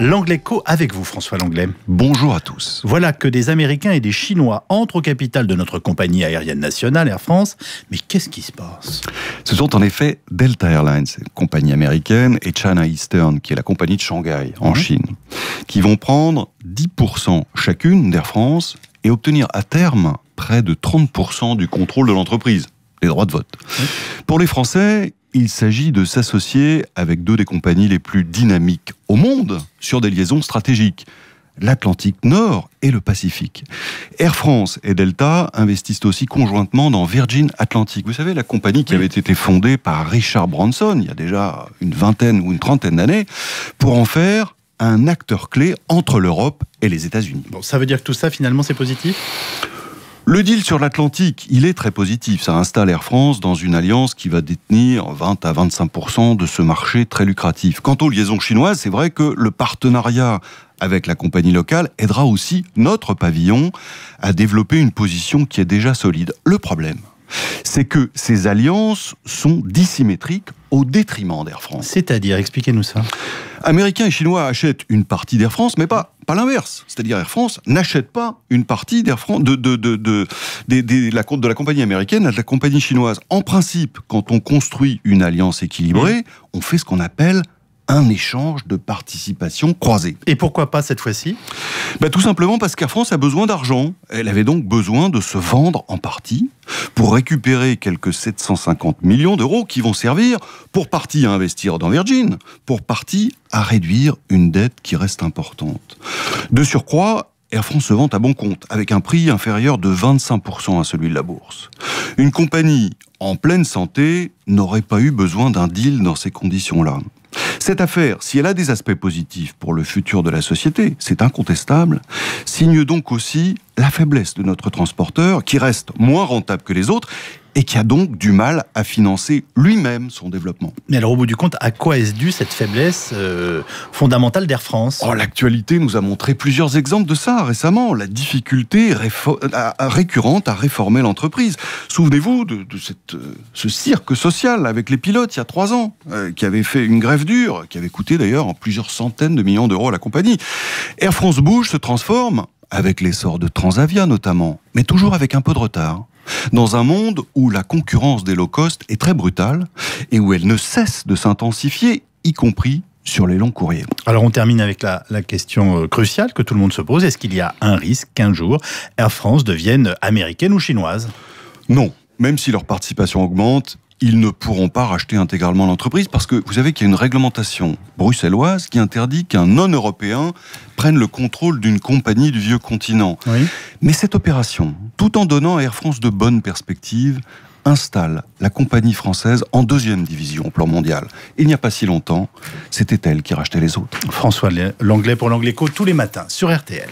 L'Anglais Co avec vous, François Langlais. Bonjour à tous. Voilà que des Américains et des Chinois entrent au capital de notre compagnie aérienne nationale, Air France. Mais qu'est-ce qui se passe? Ce sont en effet Delta Airlines, compagnie américaine, et China Eastern, qui est la compagnie de Shanghai, en mmh. Chine, qui vont prendre 10% chacune d'Air France et obtenir à terme près de 30% du contrôle de l'entreprise, les droits de vote. Mmh. Pour les Français, il s'agit de s'associer avec deux des compagnies les plus dynamiques au monde sur des liaisons stratégiques l'Atlantique Nord et le Pacifique. Air France et Delta investissent aussi conjointement dans Virgin Atlantic. Vous savez, la compagnie qui avait été fondée par Richard Branson il y a déjà une vingtaine ou une trentaine d'années pour en faire un acteur clé entre l'Europe et les États-Unis. Bon, ça veut dire que tout ça, finalement, c'est positif? Le deal sur l'Atlantique, il est très positif. Ça installe Air France dans une alliance qui va détenir 20 à 25% de ce marché très lucratif. Quant aux liaisons chinoises, c'est vrai que le partenariat avec la compagnie locale aidera aussi notre pavillon à développer une position qui est déjà solide. Le problème, c'est que ces alliances sont dissymétriques au détriment d'Air France. C'est-à-dire, expliquez-nous ça. Américains et Chinois achètent une partie d'Air France, mais pas, pas l'inverse. C'est-à-dire Air France n'achète pas une partie d'Air France, de, de, de, de, la, de la compagnie américaine à la compagnie chinoise. En principe, quand on construit une alliance équilibrée, on fait ce qu'on appelle un échange de participation croisée. Et pourquoi pas cette fois-ci? Bah, Tout simplement parce qu'Air France a besoin d'argent. Elle avait donc besoin de se vendre en partie pour récupérer quelques 750 millions d'euros qui vont servir pour partie à investir dans Virgin, pour partie à réduire une dette qui reste importante. De surcroît, Air France se vend à bon compte, avec un prix inférieur de 25% à celui de la bourse. Une compagnie en pleine santé n'aurait pas eu besoin d'un deal dans ces conditions-là. Cette affaire, si elle a des aspects positifs pour le futur de la société, c'est incontestable, signe donc aussi la faiblesse de notre transporteur, qui reste moins rentable que les autres et qui a donc du mal à financer lui-même son développement. Mais alors au bout du compte, à quoi est-ce dû cette faiblesse euh, fondamentale d'Air France? Oh, L'actualité nous a montré plusieurs exemples de ça récemment. La difficulté récurrente à réformer l'entreprise. Souvenez-vous de, cette, euh, ce cirque social avec les pilotes il y a trois ans, euh, qui avait fait une grève dure, qui avait coûté d'ailleurs plusieurs centaines de millions d'euros à la compagnie. Air France bouge, se transforme, avec l'essor de Transavia notamment, mais toujours avec un peu de retard dans un monde où la concurrence des low cost est très brutale et où elle ne cesse de s'intensifier, y compris sur les longs courriers. Alors on termine avec la, question euh, cruciale que tout le monde se pose. Est-ce qu'il y a un risque qu'un jour Air France devienne américaine ou chinoise? Non. Même si leur participation augmente, ils ne pourront pas racheter intégralement l'entreprise parce que vous savez qu'il y a une réglementation bruxelloise qui interdit qu'un non-européen prenne le contrôle d'une compagnie du vieux continent. Mais cette opération, tout en donnant à Air France de bonnes perspectives, installe la compagnie française en deuxième division au plan mondial. Il n'y a pas si longtemps, c'était elle qui rachetait les autres. François Langlais pour l'Angléco tous les matins sur RTL.